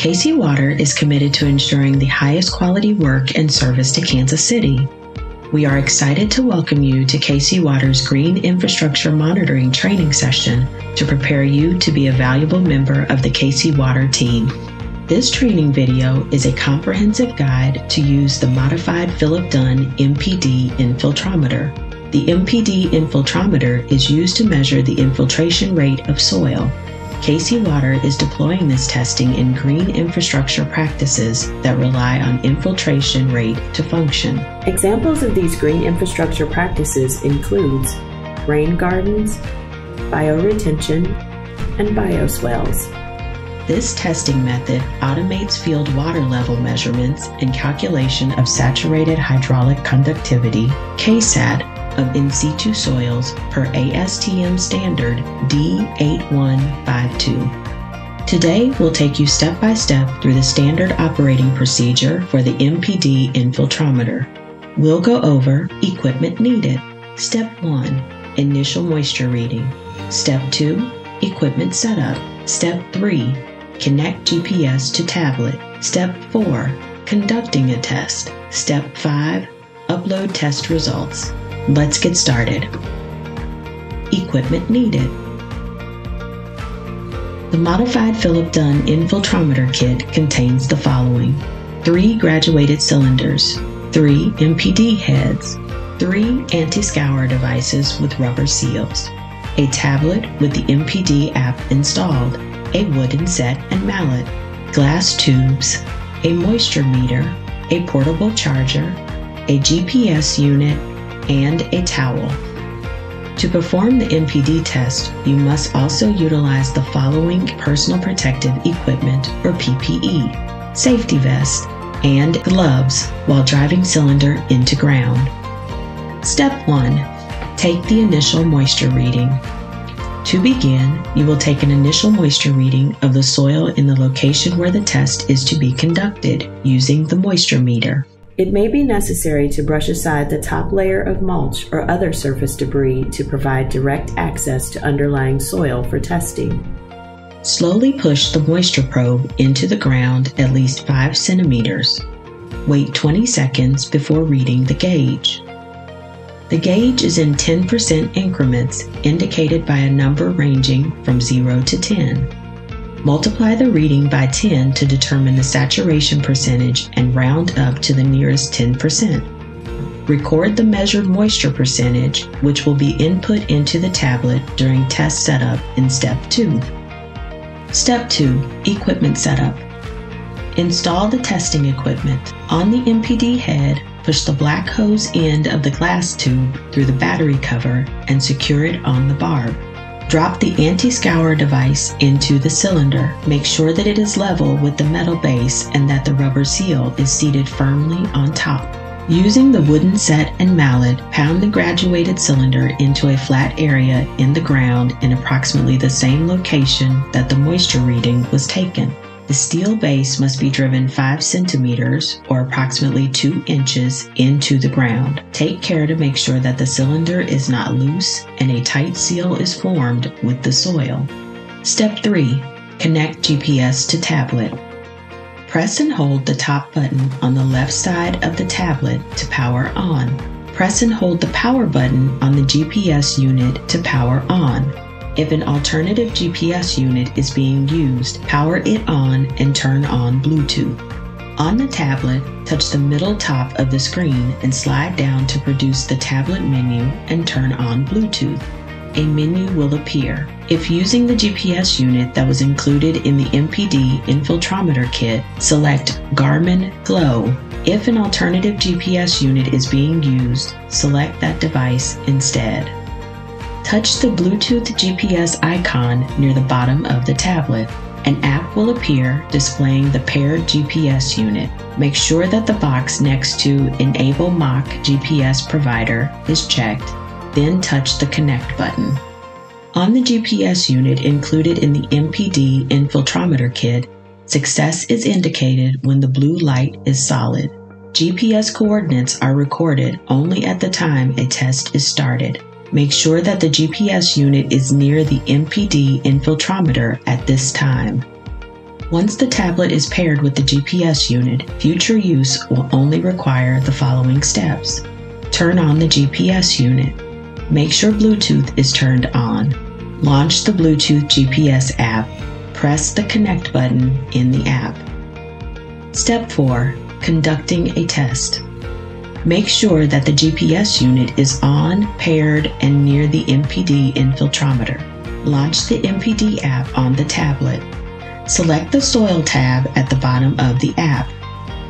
KC Water is committed to ensuring the highest quality work and service to Kansas City. We are excited to welcome you to KC Water's Green Infrastructure Monitoring Training Session to prepare you to be a valuable member of the KC Water team. This training video is a comprehensive guide to use the modified Philip Dunne MPD infiltrometer. The MPD infiltrometer is used to measure the infiltration rate of soil. KC Water is deploying this testing in green infrastructure practices that rely on infiltration rate to function. Examples of these green infrastructure practices includes rain gardens, bioretention, and bioswales. This testing method automates field water level measurements and calculation of saturated hydraulic conductivity, KSAT, of in situ soils per ASTM standard D8152. Today, we'll take you step by step through the standard operating procedure for the MPD infiltrometer. We'll go over equipment needed. Step 1 Initial moisture reading. Step 2 Equipment setup. Step 3 Connect GPS to tablet. Step 4 Conducting a test. Step 5 Upload test results. Let's get started. Equipment needed. The modified Philip Dunne infiltrometer kit contains the following three graduated cylinders, three MPD heads, three anti scour devices with rubber seals, a tablet with the MPD app installed, a wooden set and mallet, glass tubes, a moisture meter, a portable charger, a GPS unit, and a towel. To perform the MPD test, you must also utilize the following personal protective equipment or PPE safety vest and gloves while driving cylinder into ground. Step 1 Take the initial moisture reading. To begin, you will take an initial moisture reading of the soil in the location where the test is to be conducted using the moisture meter. It may be necessary to brush aside the top layer of mulch or other surface debris to provide direct access to underlying soil for testing. Slowly push the moisture probe into the ground at least 5 centimeters. Wait 20 seconds before reading the gauge. The gauge is in 10% increments indicated by a number ranging from 0 to 10. Multiply the reading by 10 to determine the saturation percentage and round up to the nearest 10%. Record the measured moisture percentage, which will be input into the tablet during test setup in step 2. Step 2 Equipment Setup Install the testing equipment. On the MPD head, Push the black hose end of the glass tube through the battery cover and secure it on the barb. Drop the anti-scour device into the cylinder. Make sure that it is level with the metal base and that the rubber seal is seated firmly on top. Using the wooden set and mallet, pound the graduated cylinder into a flat area in the ground in approximately the same location that the moisture reading was taken. The steel base must be driven 5 centimeters or approximately 2 inches into the ground. Take care to make sure that the cylinder is not loose and a tight seal is formed with the soil. Step 3 Connect GPS to tablet. Press and hold the top button on the left side of the tablet to power on. Press and hold the power button on the GPS unit to power on. If an alternative GPS unit is being used, power it on and turn on Bluetooth. On the tablet, touch the middle top of the screen and slide down to produce the tablet menu and turn on Bluetooth. A menu will appear. If using the GPS unit that was included in the MPD infiltrometer kit, select Garmin GLO. If an alternative GPS unit is being used, select that device instead. Touch the Bluetooth GPS icon near the bottom of the tablet. An app will appear displaying the paired GPS unit. Make sure that the box next to Enable Mock GPS Provider is checked, then touch the Connect button. On the GPS unit included in the MPD infiltrometer kit, success is indicated when the blue light is solid. GPS coordinates are recorded only at the time a test is started. Make sure that the GPS unit is near the MPD infiltrometer at this time. Once the tablet is paired with the GPS unit, future use will only require the following steps. Turn on the GPS unit. Make sure Bluetooth is turned on. Launch the Bluetooth GPS app. Press the Connect button in the app. Step 4. Conducting a test. Make sure that the GPS unit is on, paired, and near the MPD infiltrometer. Launch the MPD app on the tablet. Select the Soil tab at the bottom of the app.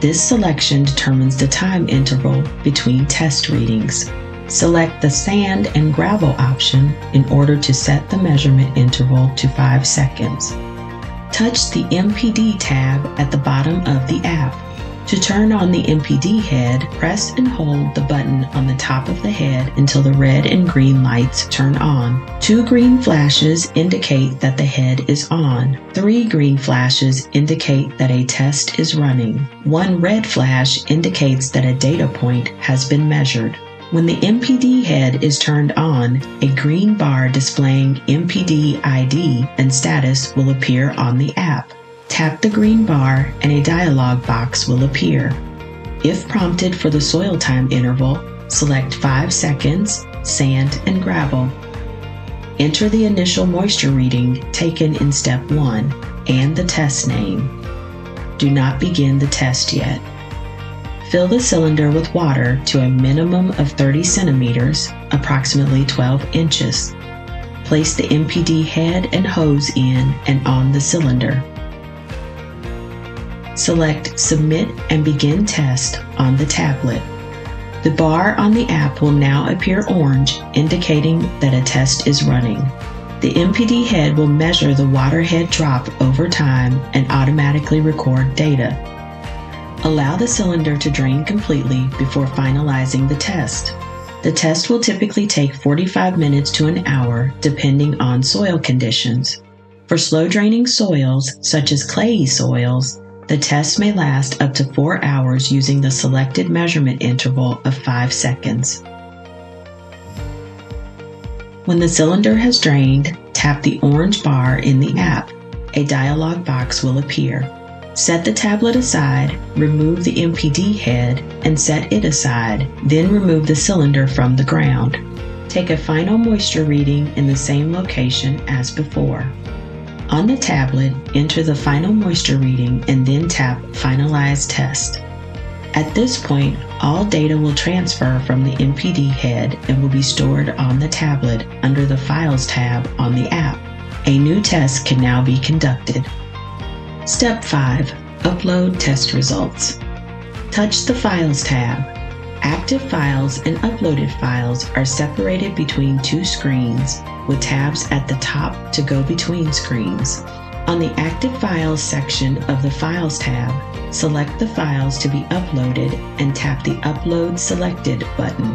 This selection determines the time interval between test readings. Select the Sand and Gravel option in order to set the measurement interval to 5 seconds. Touch the MPD tab at the bottom of the app. To turn on the MPD head, press and hold the button on the top of the head until the red and green lights turn on. Two green flashes indicate that the head is on. Three green flashes indicate that a test is running. One red flash indicates that a data point has been measured. When the MPD head is turned on, a green bar displaying MPD ID and status will appear on the app. Tap the green bar and a dialog box will appear. If prompted for the soil time interval, select 5 seconds, sand, and gravel. Enter the initial moisture reading taken in step 1 and the test name. Do not begin the test yet. Fill the cylinder with water to a minimum of 30 centimeters, approximately 12 inches. Place the MPD head and hose in and on the cylinder. Select Submit and Begin Test on the tablet. The bar on the app will now appear orange, indicating that a test is running. The MPD head will measure the water head drop over time and automatically record data. Allow the cylinder to drain completely before finalizing the test. The test will typically take 45 minutes to an hour, depending on soil conditions. For slow draining soils, such as clayey soils, the test may last up to four hours using the selected measurement interval of five seconds. When the cylinder has drained, tap the orange bar in the app. A dialog box will appear. Set the tablet aside, remove the MPD head, and set it aside, then remove the cylinder from the ground. Take a final moisture reading in the same location as before. On the tablet, enter the final moisture reading and then tap Finalize Test. At this point, all data will transfer from the MPD head and will be stored on the tablet under the Files tab on the app. A new test can now be conducted. Step 5 Upload test results. Touch the Files tab. Active files and uploaded files are separated between two screens with tabs at the top to go between screens. On the Active Files section of the Files tab, select the files to be uploaded and tap the Upload Selected button.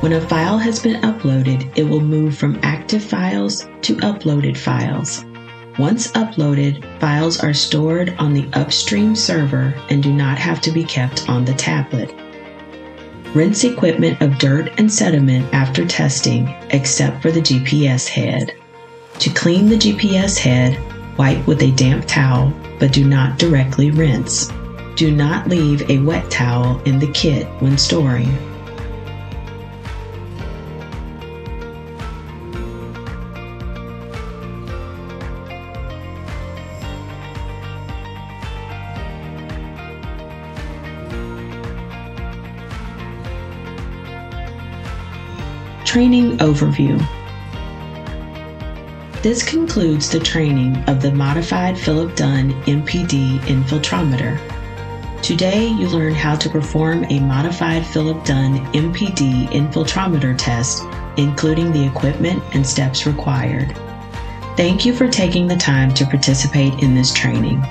When a file has been uploaded, it will move from active files to uploaded files. Once uploaded, files are stored on the upstream server and do not have to be kept on the tablet. Rinse equipment of dirt and sediment after testing, except for the GPS head. To clean the GPS head, wipe with a damp towel, but do not directly rinse. Do not leave a wet towel in the kit when storing. Training Overview This concludes the training of the modified Philip Dunne MPD infiltrometer. Today you learned how to perform a modified Philip Dunne MPD infiltrometer test, including the equipment and steps required. Thank you for taking the time to participate in this training.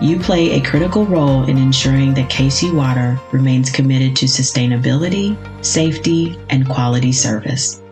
You play a critical role in ensuring that KC Water remains committed to sustainability, safety, and quality service.